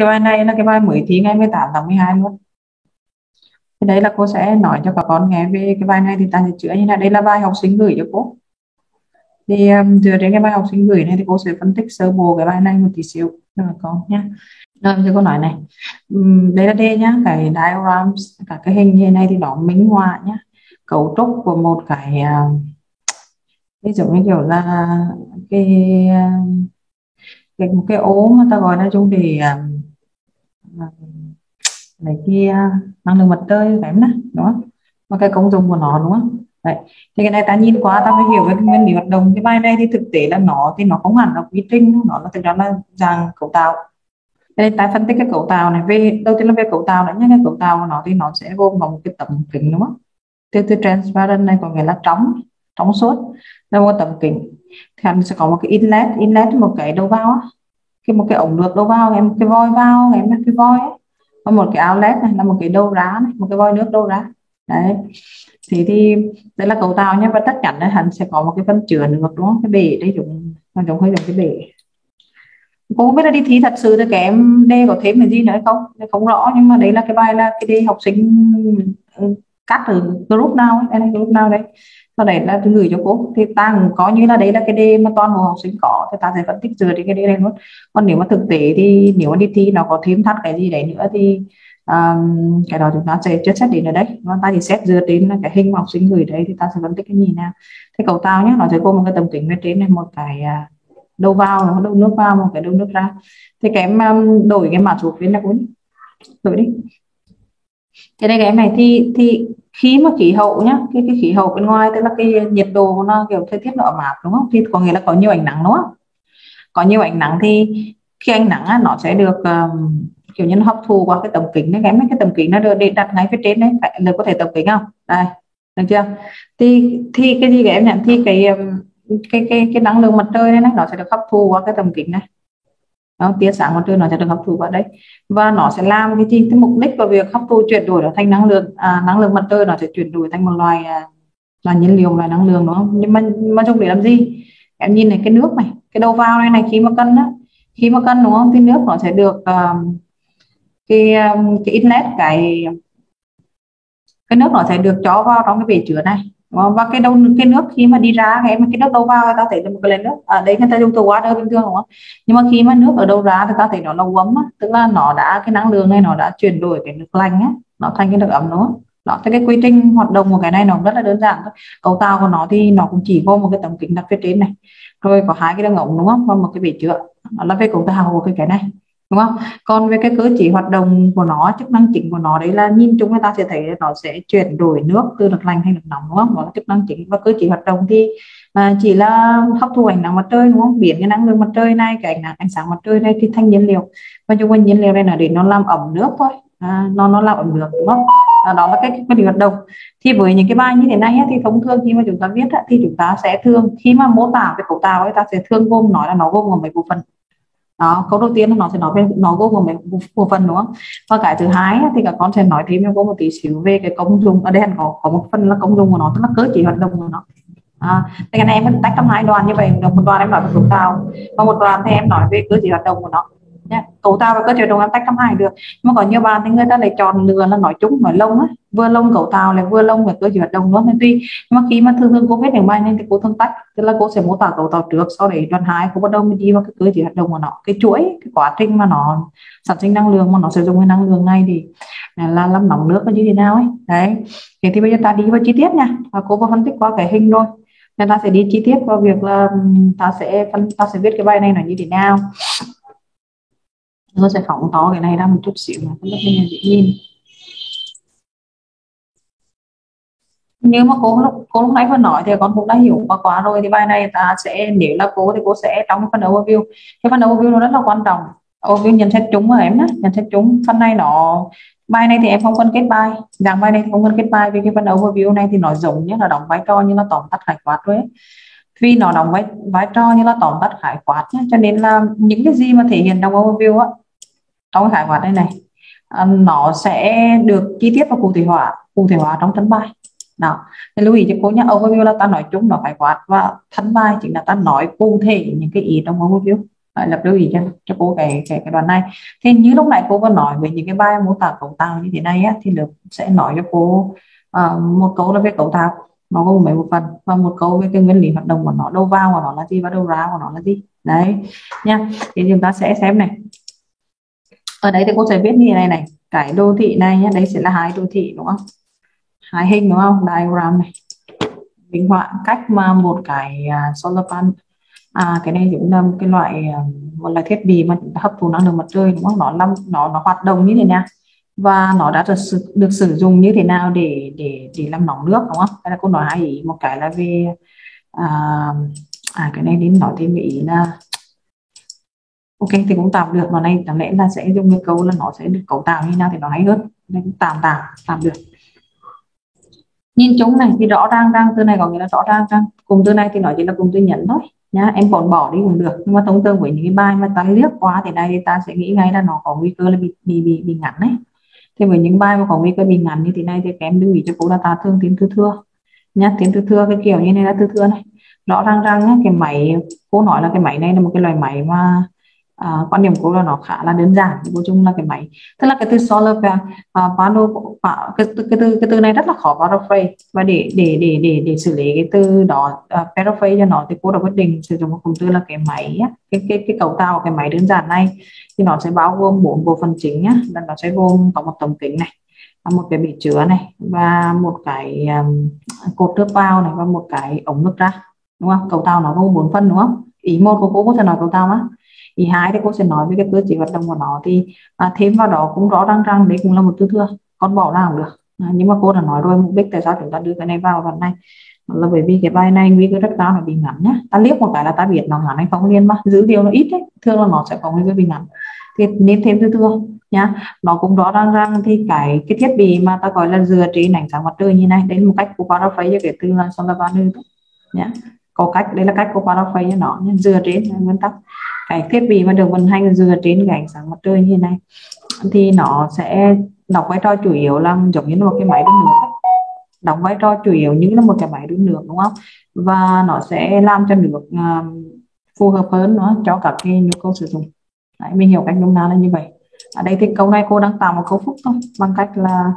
cái bài này là cái bài mới thi ngày 18 tháng 12 luôn. Thì đấy là cô sẽ nói cho các con nghe về cái bài này thì ta sẽ chữa như là đây là bài học sinh gửi cho cô. Thì um, dựa trên cái bài học sinh gửi này thì cô sẽ phân tích sơ bộ cái bài này một tí xíu cho các con nhé rồi thì cô nói này. Um, đây là đây nhá. Cái diagrams cả cái hình như này thì nó minh họa nhá. Cấu trúc của một cái uh, ví dụ như kiểu là cái um, cái một cái ố mà ta gọi là dùng để uh, này kia, năng lượng mặt trời, kém này đúng không? Và cái công dụng của nó, đúng không? Đấy. thì cái này ta nhìn qua, ta phải hiểu cái nguyên lý hoạt động. Cái bài này thì thực tế là nó, thì nó không hẳn là quy trình, nó là thực ra là dạng cấu tạo. Đây ta phân tích cái cấu tạo này. Về, đầu tiên là về cấu tạo đã nhé cái cấu tạo của nó thì nó sẽ gồm vào một cái tấm kính, đúng không? Từ từ transparent này có nghĩa là trống trong suốt. Là một tấm kính. Thì anh sẽ có một cái inlet. Inlet một cái đầu vào á cái một cái ống nước đâu vào, em cái voi vào, em cái voi ấy. một cái outlet này, là một cái đầu rá này, một cái voi nước đầu rá đấy. Thì thì đây là cấu tạo nhé và tất cả là hắn sẽ có một cái phân chứa nước, đúng không? Cái bể đây chúng nó giống hơi giống cái bể. Cô không biết là đi thi thật sự thì các em D có thêm cái gì nữa không? Không rõ, nhưng mà đấy là cái bài là cái D học sinh ừ, cắt từ group nào đây là group nào đấy? Sau đấy là gửi cho cô. Thì ta cũng có như là đấy là cái đề mà toàn bộ học sinh có thì ta sẽ phân tích dựa trên cái đề này luôn. Còn nếu mà thực tế thì nếu mà đi thi nó có thêm thắt cái gì đấy nữa thì um, cái đó chúng ta sẽ chưa xét đến ở đây. Còn ta chỉ xét dựa trên cái hình học sinh gửi đấy thì ta sẽ phân tích cái gì nào. Thì cầu tao nhé nó sẽ có một cái tầm kính bên trên này một cái à, đầu vào nó đầu nước vào một cái đầu nước ra. Thì cái em um, đổi cái mã số phiên là cũng đổi đi. Cái đây cái em này thì thì khi mà khí hậu nhá cái cái khí hậu bên ngoài tức là cái nhiệt độ nó kiểu thời tiết nó ẩm áp đúng không? Thì có nghĩa là có nhiều ánh nắng đúng không? Có nhiều ánh nắng thì khi ánh nắng á, nó sẽ được um, kiểu như nó hấp thu qua cái tấm kính đấy cái mấy cái tấm kính nó được để đặt ngay phía trên đấy được có thể tấm kính không? Đây được chưa? Thì thì cái gì các em nhận thì cái cái cái cái năng lượng mặt trời này, này nó sẽ được hấp thu qua cái tấm kính này đó, tia sáng mặt trời nó sẽ được hấp thụ vào đấy và nó sẽ làm cái gì? Cái mục đích của việc hấp thụ chuyển đổi nó thành năng lượng à, năng lượng mặt trời nó sẽ chuyển đổi thành một loài à, là nhiên liệu loại năng lượng đúng không? Nhưng mà mà dùng để làm gì? Em nhìn này cái nước này cái đầu vào này này khi mà cân á khi mà cân đúng không? Thì nước nó sẽ được uh, cái um, cái inlet cái cái nước nó sẽ được cho vào trong cái bể chứa này và cái đâu cái nước khi mà đi ra cái cái nước đâu vào ta thấy là một cái lên nước. Ở à, đấy người ta dùng từ water bình thường đúng không? Nhưng mà khi mà nước ở đâu ra thì ta thấy nó là ấm á. Tức là nó đã cái năng lượng này nó đã chuyển đổi cái nước lạnh á. Nó thành cái nước ấm nữa. Đó thì cái quy trình hoạt động của cái này nó rất là đơn giản thôi. Cấu tạo của nó thì nó cũng chỉ gồm một cái tấm kính đặt phía trên này. Rồi có hai cái đường ống đúng không? Và một cái bể chứa đó là về cấu tạo của cái cái này đúng không? Còn về cái cơ chế hoạt động của nó chức năng chính của nó đấy là nhìn chung người ta sẽ thấy nó sẽ chuyển đổi nước từ nước lạnh thành nước nóng đúng không? Đó là chức năng chính. Và cơ chế hoạt động thì à, chỉ là hấp thu ánh nắng mặt trời đúng không? Biến cái năng lượng mặt trời này cái ánh nắng ánh sáng mặt trời này thì thành nhiên liệu. Và chung quanh nhiên liệu này là để nó làm ẩm nước thôi. À, nó nó làm ẩm nước đúng không? À, đó là cái cái quy hoạt động. Thì với những cái bài như thế này thì thông thường khi mà chúng ta viết thì chúng ta sẽ thường khi mà mô tả về cấu tạo ấy ta sẽ thường gồm nói là nó gồm có mấy bộ phận đó câu đầu tiên nó sẽ nói về nó gồm một bộ phận đúng không? Và cái thứ hai thì các con sẽ nói thêm cho cô một tí xíu về cái công dụng. Ở đây có có một phần là công dụng của nó tức là cơ chế hoạt động của nó. À, thì cái này em tách trong hai đoàn như vậy. Một đoàn em nói về cấu tạo và một đoàn thì em nói về cơ chế hoạt động của nó nha. Cấu tạo và cơ chế đồng em tách trong hai được. Nhưng mà có nhiều bạn thì người ta lại chọn lừa là nói chung mà lông á. Vừa lông cấu tạo lại vừa lông về cơ chế hoạt động nữa nên tuy nhưng mà khi mà thường thường cô viết những bài nên thì cô thường tách. Tức là cô sẽ mô tả cấu tạo trước sau đấy đoạn hai cô bắt đầu mới đi vào cái cơ chế hoạt động của nó. Cái chuỗi cái quá trình mà nó sản sinh năng lượng mà nó sử dụng cái năng lượng này thì là làm nóng nước như thế nào ấy. Đấy. Thì, thì bây giờ ta đi vào chi tiết nha. Và cô có phân tích qua cái hình rồi. Nên ta sẽ đi chi tiết vào việc là ta sẽ phân ta sẽ viết cái bài này là như thế nào nó sẽ phóng to cái này ra một chút xíu mà rất là dễ nhìn. Nếu mà cô lúc cô lúc nãy vừa nói thì con cũng đã hiểu qua quá rồi, thì bài này ta sẽ, nếu là cô thì cô sẽ trong cái phần overview. Cái phần overview nó rất là quan trọng. Overview nhận xét chúng của em đó nhận xét chúng. Phần này nó, bài này thì em không cần kết bài. Dạng bài này thì không cần kết bài vì cái phần overview này thì nó giống như là đóng vai trò như là tóm tắt khái quát thôi vì nó đóng vai vai trò như là tóm tắt khái quát nhé cho nên là những cái gì mà thể hiện trong overview á trong cái khái quát này này à, nó sẽ được chi tiết và cụ thể hóa cụ thể hóa trong thân bài. Đó. Thì lưu ý cho cô nhé overview là ta nói chung nó khái quát và thân bài chính là ta nói cụ thể những cái ý trong overview Đấy, lập lưu ý cho cho cô cái cái cái đoạn này. Thì như lúc nãy cô có nói về những cái bài mô tả cấu tạo như thế này á, thì được sẽ nói cho cô uh, một câu là về cấu tạo. Nó gồm mấy một phần và một câu về cái nguyên lý hoạt động của nó đâu vào của nó là gì và đâu ra của nó là gì. Đấy nha. Thì chúng ta sẽ xem này ở đây thì cô sẽ viết như này này cái đô thị này nhé đây sẽ là hai đô thị đúng không? Hai hình đúng không? Diagram này. Minh họa cách mà một cái uh, solar panel à, cái này cũng là một cái loại à, một loại thiết bị mà chúng ta hấp thụ năng lượng mặt trời đúng không? Nó làm nó, nó hoạt động như thế nào? Và nó đã được, được sử dụng như thế nào để để để làm nóng nước đúng không? Đây là cô nói hai ý một cái là về à, à cái này đến nói thêm ý là ok thì cũng tạm được. Mà này chẳng lẽ là sẽ dùng cái câu là nó sẽ được cấu tạo như nào thì nó hay hơn? Nên cũng tạm tạm tạm được. Nhìn chung này thì rõ ràng ràng từ này có nghĩa là rõ ràng ràng. Cùng từ này thì nó chỉ là cùng từ nhấn thôi. Nhá em còn bỏ đi cũng được. Nhưng mà thông thường với những cái bài mà ta liếc quá thì đây thì ta sẽ nghĩ ngay là nó có nguy cơ là bị bị bị, bị ngắn đấy thì với những bài mà có nguy cơ bị ngắn như thế này thì em lưu ý cho cô là ta thường tiến thư thưa. Nhá tiến thư thưa cái kiểu như này là thư thưa này. Rõ ràng rằng cái máy cô nói là cái máy này là một cái loại máy mà à, quan điểm của cô là nó khá là đơn giản. Nói chung là cái máy tức là cái từ solar uh, panel cái, à, cái, cái từ cái từ này rất là khó paraphrase và để để để để để xử lý cái từ đó à, uh, paraphrase cho nó thì cô đã quyết định sử dụng một cụm từ là cái máy cái cái cái cấu tạo của cái máy đơn giản này. Thì nó sẽ bao gồm bốn bộ phận chính nhá là nó sẽ gồm có một tấm kính này một cái bể chứa này và một cái um, cột nước vào này và một cái ống nước ra. Đúng không? Cấu tạo nó gồm bốn phần đúng không? Ý một của cô có thể nói cấu tạo á thì hai thì cô sẽ nói về cái cơ chế hoạt động của nó. Thì à, thêm vào đó cũng rõ ràng rằng đấy cũng là một tư thưa con bỏ ra cũng được. À, nhưng mà cô đã nói rồi mục đích tại sao chúng ta đưa cái này vào phần này là bởi vì cái bài này nguy cơ rất cao là bị ngắn nhá. Ta liếc một cái là ta biết nó ngắn hay không liên mà. Dữ liệu nó ít đấy thường là nó sẽ có nguy cơ bị ngắn. Thì nên thêm tư thưa nhá. Nó cũng rõ ràng rằng thì cái cái thiết bị mà ta gọi là dựa trên ánh sáng mặt trời như này đến một cách của paraphrase cho cái từ là solar panel nhá. Có cách đây là cách của paraphrase cho nó nhá. dựa trên nguyên tắc cái thiết bị mà được vận hành dựa trên cái ánh sáng mặt trời như thế này thì nó sẽ đóng vai trò chủ yếu là giống như là một cái máy đun nước ấy. đóng vai trò chủ yếu như là một cái máy đun nước đúng không? Và nó sẽ làm cho nước uh, phù hợp hơn nữa cho các cái nhu cầu sử dụng. Đấy, mình hiểu cách nôm na là như vậy. Ở đây thì câu này cô đang tạo một câu phúc thôi bằng cách là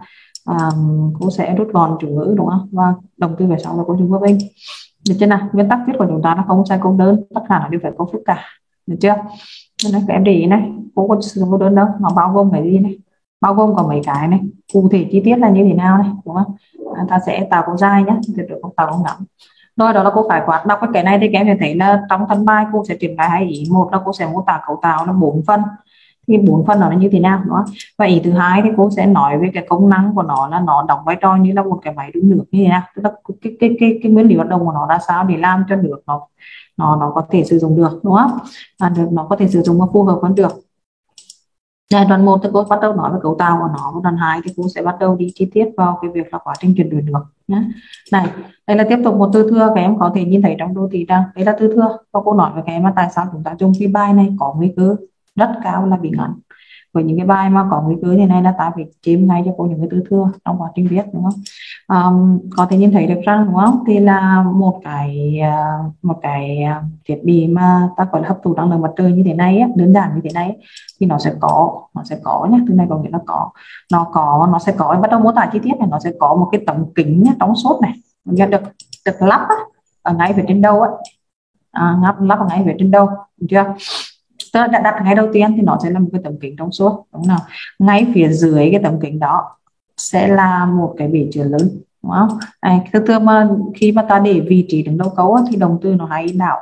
um, cô sẽ rút gọn chủ ngữ đúng không? Và đồng tư về sau là cô dùng với bên được chưa nào? Nguyên tắc viết của chúng ta nó không sai câu đơn. Tất cả đều phải câu phức cả được chưa? Nên các em để ý này. Cô có sử dụng câu đơn đâu nó bao gồm cái gì này? Bao gồm có mấy cái này. Cụ thể chi tiết là như thế nào này đúng không? À, ta sẽ tạo câu dài nhé tuyệt đối không tạo câu ngắn. Rồi đó là cô khái quát. Đọc cái này thì các em sẽ thấy là trong thân bài cô sẽ triển khai hai ý. Một là cô sẽ mô tả cấu tạo là bốn phần thì bốn phần nó là như thế nào nữa và ý thứ hai thì cô sẽ nói về cái công năng của nó là nó đóng vai trò như là một cái máy đun nước như thế nào? Tức là cái cái cái cái nguyên lý hoạt động của nó là sao để làm cho nước nó nó nó có thể sử dụng được đúng không? Và được nó có thể sử dụng và phù hợp hơn được. Này, đoạn 1 thì cô bắt đầu nói về cấu tạo của nó và đoạn 2 thì cô sẽ bắt đầu đi chi tiết vào cái việc là quá trình chuyển đổi nước nhé này đây là tiếp tục một tư thưa các em có thể nhìn thấy trong đô thị đang đây là tư thưa. Và cô nói với các em là tại sao chúng ta dùng cái bài này có nguy cơ? Rất cao là bị ngắn. Với những cái bài mà có nguy cơ như này là ta phải chiếm ngay cho cô những cái tư thưa trong quá trình viết đúng không? Um, có thể nhìn thấy được rằng đúng không? Thì là một cái uh, một cái uh, thiết bị mà ta gọi là hấp thụ năng lượng mặt trời như thế này á, đơn giản như thế này thì nó sẽ có nó sẽ có nhé từ này có nghĩa là có nó có nó sẽ có bắt đầu mô tả chi tiết này nó sẽ có một cái tấm kính nhé, trong suốt này nhận được được lắp á, ở ngay về trên đầu á. À, ngắp lắp ở ngay về trên đầu được chưa? Tức là đã đặt ngay đầu tiên thì nó sẽ là một cái tấm kính trong suốt đúng không ngay phía dưới cái tấm kính đó sẽ là một cái bể chứa lớn đúng không? Này thường thường mà khi mà ta để vị trí đứng đầu cấu thì đồng từ nó hay đảo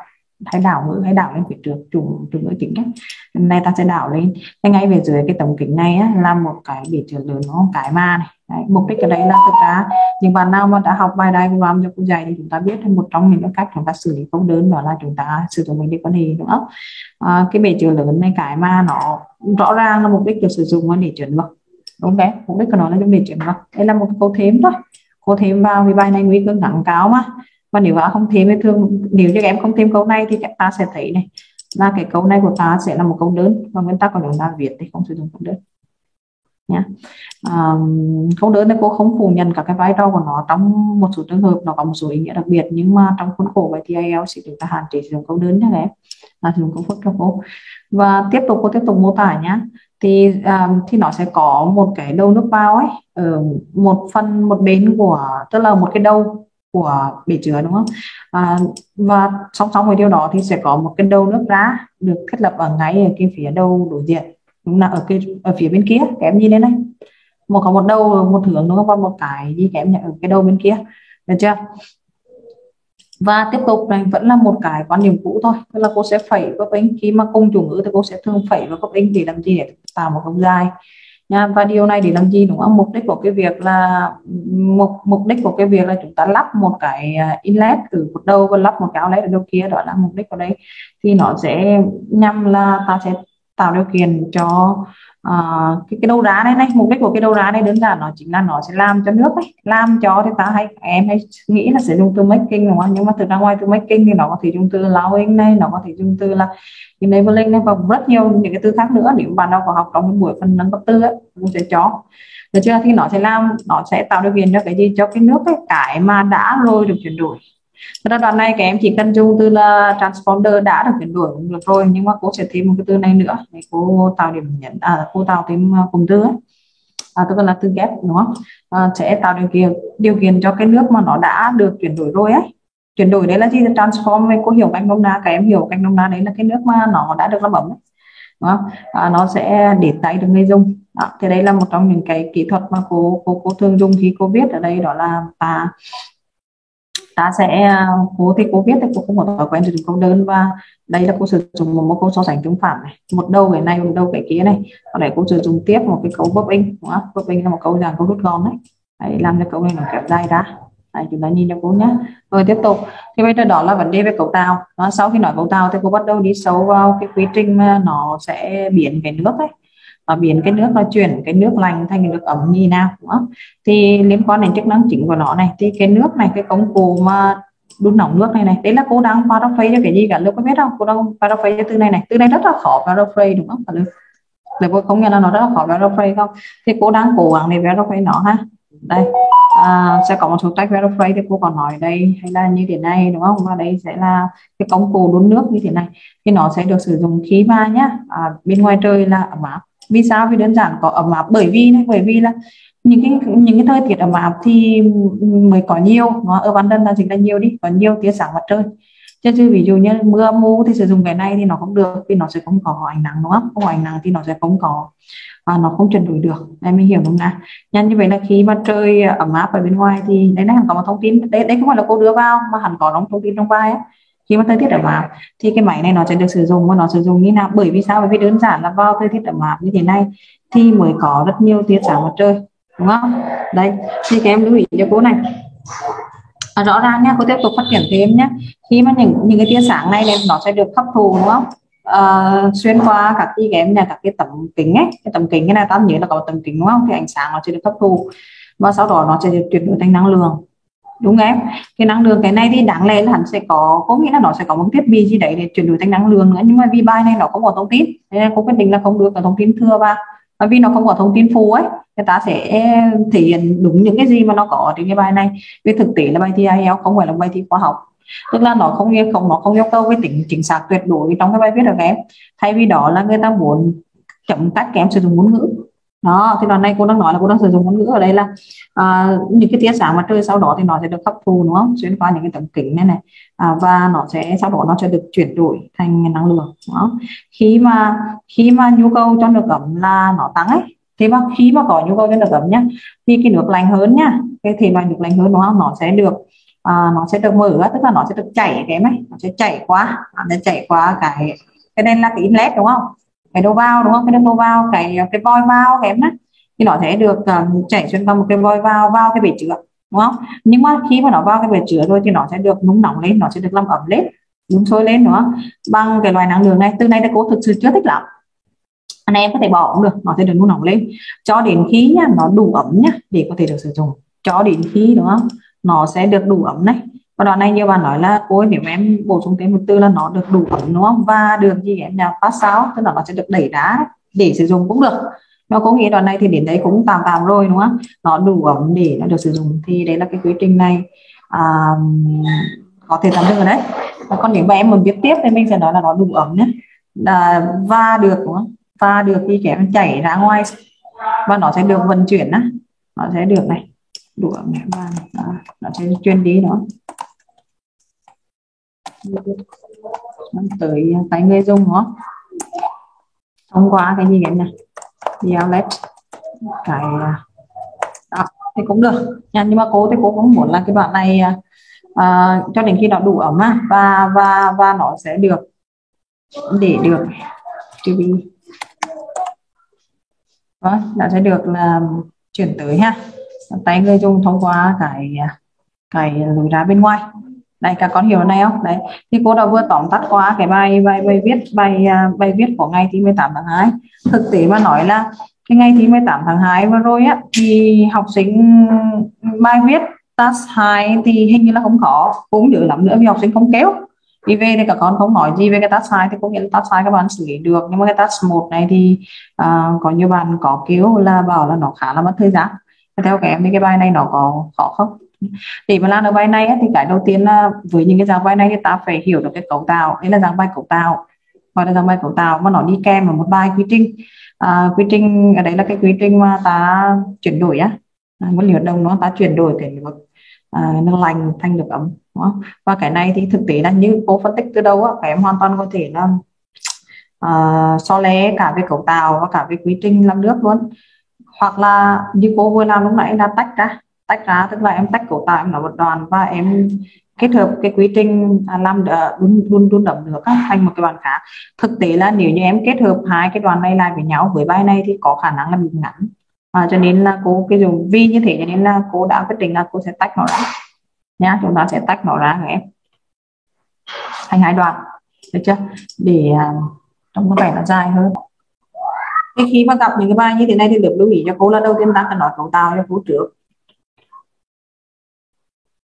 hay đảo ngữ hay đảo lên phía trước chủ chủ ngữ chính ấy. này ta sẽ đảo lên. Thế ngay về dưới cái tấm kính này á, là một cái bể chứa lớn nó cái ma này. Đấy, mục đích ở đây là thực ra những bạn nào mà đã học bài diagram cho cô dạy thì chúng ta biết một trong những cách chúng ta xử lý câu đơn đó là chúng ta sử dụng mình đi quan hệ đúng không? À, cái bể chứa lớn này cái mà nó rõ ràng là mục đích được sử dụng để chuyển vật đúng đấy mục đích của nó là để chuyển vật đây là một câu thêm thôi. Cô thêm vào vì bài này nguy cơ nặng cáo mà. Và nếu mà không thêm thì thường nếu như em không thêm câu này thì các ta sẽ thấy này là cái câu này của ta sẽ là một câu đơn và nguyên tắc của chúng ta viết thì không sử dụng câu đơn nhé à, không đơn thì cô không phủ nhận các cái vai trò của nó trong một số trường hợp nó có một số ý nghĩa đặc biệt nhưng mà trong khuôn khổ bài thi IELTS thì chúng ta hạn chế sử dụng câu đơn nhé em là sử dụng câu phức cho cô. Và tiếp tục cô tiếp tục mô tả nhé thì um, thì nó sẽ có một cái đầu nước vào ấy ở một phần một bên của tức là một cái đầu của bể chứa đúng không? À, và song song với điều đó thì sẽ có một cái đầu nước ra được thiết lập ở ngay ở cái phía đầu đối diện là ở cái, ở phía bên kia các em nhìn lên đây. Một có một đầu, một hướng đúng không? Và một cái gì các em nhận ở cái đầu bên kia. Được chưa? Và tiếp tục này, vẫn là một cái quan điểm cũ thôi. Tức là cô sẽ phẩy với anh khi mà cùng chủ ngữ thì cô sẽ thường phẩy và cấp anh để làm gì để tạo một không dài. Nha, và điều này để làm gì đúng không? Mục đích của cái việc là, mục mục đích của cái việc là chúng ta lắp một cái à, inlet từ một đầu và lắp một cái outlet ở đâu kia. Đó là mục đích của đây. Thì nó sẽ nhằm là ta sẽ tạo điều kiện cho uh, cái, cái đầu đá này này. Mục đích của cái đầu đá này đơn giản nó chính là nó sẽ làm cho nước ấy làm cho thì ta hay em hay nghĩ là sẽ dùng từ making đúng không? Nhưng mà thực ra ngoài từ making thì nó có thể dùng từ allowing này nó có thể dùng từ là enabling này và rất nhiều những cái từ khác nữa. Nếu bạn nào có học trong buổi phần nâng cấp tư ấy cũng sẽ cho. Được chưa? Thì nó sẽ làm nó sẽ tạo điều kiện cho cái gì? Cho cái nước ấy cái mà đã rồi được chuyển đổi. Thật ra đoạn này các em chỉ cần dùng từ là transponder đã được chuyển đổi cũng được rồi nhưng mà cô sẽ thêm một cái từ này nữa để cô tạo điểm nhấn à cô tạo thêm à, cụm từ ấy à, tức là từ ghép đúng không à, sẽ tạo điều kiện điều kiện cho cái nước mà nó đã được chuyển đổi rồi ấy chuyển đổi đấy là gì transform với cô hiểu cách nôm na các em hiểu cách nôm na đấy là cái nước mà nó đã được làm ấm ấy. đúng không à, nó sẽ để tay được người dùng đó. thì đây là một trong những cái kỹ thuật mà cô cô cô thường dùng khi cô viết ở đây đó là và ta sẽ à, cô thì cô viết thì cô không có thói quen sử dụng câu đơn và đây là cô sử dụng một, một câu so sánh tương phản này. Một đầu cái này một đầu cái kia này. Có lẽ cô sử dụng tiếp một cái câu bấp in đúng không? Bấp in là một câu dạng câu rút gọn đấy. Đấy làm cho câu này nó kẹp dài ra. Đấy, chúng ta nhìn cho cô nhé rồi tiếp tục. Thì bây giờ đó là vấn đề về cấu tạo. Đó, sau khi nói cấu tạo thì cô bắt đầu đi sâu vào cái quy trình mà nó sẽ biến cái nước ấy và biến cái nước nó chuyển cái nước lành thành cái nước ấm như nào đúng không? thì liên quan đến chức năng chính của nó này thì cái nước này cái công cụ mà đun nóng nước này này đấy là cô đang paraphrase cho cái gì cả? Lúc có biết không? Cô đang paraphrase cho từ này này. Từ này rất là khó paraphrase đúng không? Được để cô không nhận là nó rất là khó paraphrase không? Thì cô đang cố gắng để paraphrase nó ha. Đây. À, sẽ có một số cách verify thì cô còn nói đây hay là như thế này đúng không? Và đây sẽ là cái công cụ đun nước như thế này. Thì nó sẽ được sử dụng khi mà nhá à, bên ngoài trời là ấm áp vì sao? Vì đơn giản có ấm áp. Bởi vì này, bởi vì là những cái những cái thời tiết ấm áp thì mới có nhiều. Nó ở ban đơn là chính là nhiều đi, có nhiều tia sáng mặt trời. Chứ chứ ví dụ như mưa, mù thì sử dụng cái này thì nó không được, vì nó sẽ không có ánh nắng, đúng không? Không có ánh nắng thì nó sẽ không có và nó không chuyển đổi được. Em mới hiểu đúng không nhân như vậy là khi mà trời ấm áp ở bên ngoài thì đấy là hẳn có một thông tin. Đấy đấy không phải là cô đưa vào, mà hẳn có trong thông tin trong vai ấy khi mà thời tiết ấm áp thì cái máy này nó sẽ được sử dụng và nó sử dụng như nào? Bởi vì sao? Bởi vì đơn giản là vào thời tiết ấm áp như thế này thì mới có rất nhiều tia sáng mặt trời đúng không? Đây thì các em lưu ý cho cô này. À, rõ ràng nha cô tiếp tục phát triển thêm nhé khi mà những những cái tia sáng này nó sẽ được hấp thụ đúng không? À, xuyên qua các cái em nhà các cái tấm kính ấy cái tấm kính cái này ta nhớ là có tấm kính đúng không? Thì ánh sáng nó sẽ được hấp thụ. Và sau đó nó sẽ được chuyển đổi thành năng lượng đúng không em? Cái năng lượng cái này thì đáng lẽ là hẳn sẽ có có nghĩa là nó sẽ có một thiết bị gì đấy để chuyển đổi thành năng lượng nữa. Nhưng mà vì bài này nó không có thông tin nên cô quyết định là không đưa cái thông tin thừa và bởi vì nó không có thông tin phù ấy người ta sẽ eh, thể hiện đúng những cái gì mà nó có trên cái bài này. Vì thực tế là bài thi IELTS không phải là bài thi khoa học. Tức là nó không không, nó không yêu cầu cái tính chính xác tuyệt đối trong cái bài viết được em. Thay vì đó là người ta muốn chấm tách kém sử dụng ngôn ngữ đó thì đoạn này cô đang nói là cô đang sử dụng ngôn ngữ ở đây là à, những cái tia sáng mặt trời sau đó thì nó sẽ được hấp thu đúng không? Xuyên qua những cái tấm kính này này. À, và nó sẽ sau đó nó sẽ được chuyển đổi thành năng lượng đó. khi mà khi mà nhu cầu cho nước ấm là nó tăng ấy thế mà khi mà có nhu cầu cho nước ấm nhá thì cái nước lạnh hơn nhá cái thì mà nước lạnh hơn đúng không? Nó sẽ được à, nó sẽ được mở tức là nó sẽ được chảy cái này nó sẽ chảy qua nó sẽ chảy qua cái cái đây là cái inlet đúng không? Cái đầu vào đúng không? Cái đầu vào cái cái voi vào kém á thì nó sẽ được um, chảy xuyên qua một cái voi vào vào cái bể chứa đúng không? Nhưng mà khi mà nó vào cái bể chứa rồi thì nó sẽ được nung nóng lên nó sẽ được làm ẩm lên nung sôi lên nữa bằng cái loại năng lượng này từ nay đã cố thực sự chưa thích lắm. Anh em có thể bỏ cũng được nó sẽ được nung nóng lên. Cho đến khi nhá nó đủ ấm nhá để có thể được sử dụng. Cho đến khi đúng không? Nó sẽ được đủ ấm này và đoạn này như bạn nói là cô nếu em bổ sung thêm một từ là nó được đủ ấm đúng không? Và được gì em nhà phát sao? Tức là nó sẽ được đẩy đá để sử dụng cũng được. Nó có nghĩa đoạn này thì đến đấy cũng tạm tạm rồi đúng không? Nó đủ ấm để nó được sử dụng thì đấy là cái quy trình này. À, có thể tạm dừng đấy còn những mà em muốn viết tiếp thì mình sẽ nói là nó đủ ấm nhé. À, và được đúng không? Và được thì kém chảy ra ngoài. Và nó sẽ được vận chuyển á. Nó sẽ được này. Đủ ấm này và nó sẽ chuyên đi đó tới à, tay người dùng đó thông qua cái gì vậy nè dialect cái đó à, thì cũng được. Nha nhưng mà cô thì cô cũng muốn là cái đoạn này à, à, cho đến khi nó đủ ấm á và và và nó sẽ được để được. To be đó, nó sẽ được là chuyển tới ha. Tay người dùng thông qua cái cái lối ra bên ngoài đây các con hiểu này không? Đấy thì cô đã vừa tóm tắt qua cái bài bài bài viết bài à, bài viết của ngày thứ 18 tháng 2 thực tế mà nói là cái ngày thứ 18 tháng 2 vừa rồi á thì học sinh bài viết task 2 thì hình như là không khó cũng dữ lắm nữa vì học sinh không kéo đi về thì các con không nói gì về cái task 2 thì có nghĩa là task 2 các bạn xử lý được. Nhưng mà cái task 1 này thì uh, có nhiều bạn có kêu là bảo là nó khá là mất thời gian. Theo các em thì cái bài này nó có khó không? Để mà làm được bài này thì cái đầu tiên là với những cái dạng bài này thì ta phải hiểu được cái cấu tạo. Đấy là dạng bài cấu tạo. Gọi là dạng bài cấu tạo mà nó đi kèm vào một bài quy trình. À, quy trình ở đấy là cái quy trình mà ta chuyển đổi á. À, nguyên liệu đồng nó ta chuyển đổi cái nước à, nước lành thành nước ấm đúng không? và cái này thì thực tế là như cô phân tích từ đầu á các em hoàn toàn có thể là uh, so lé cả về cấu tạo và cả về quy trình làm nước luôn. Hoặc là như cô vừa làm lúc nãy là tách ra tách ra tức là em tách cấu tạo em nó một đoàn và em kết hợp cái quy trình à, làm đun đun đun đậm nước thành một cái đoàn khác. Thực tế là nếu như em kết hợp hai cái đoàn này lại với nhau với bài này thì có khả năng là bị ngắn. À, cho nên là cô cái dùng vi như thế cho nên là cô đã quyết định là cô sẽ tách nó ra. Nhá chúng ta sẽ tách nó ra các em. Thành hai đoạn được chưa? Để à, trong cái bài nó dài hơn. Thì khi mà gặp những cái bài như thế này thì được lưu ý cho cô là đầu tiên ta cần nói cấu tạo cho cô trước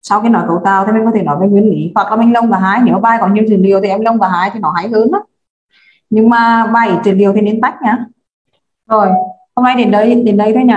sau khi nói cấu tạo thì mình có thể nói về nguyên lý. Hoặc là mình lông và hái nếu bài có nhiều trị liệu thì em lông và hái thì nó hay hơn đó nhưng mà bài trị liệu thì nên tách nhá. Rồi, hôm nay đến đây đến đây thôi nhỉ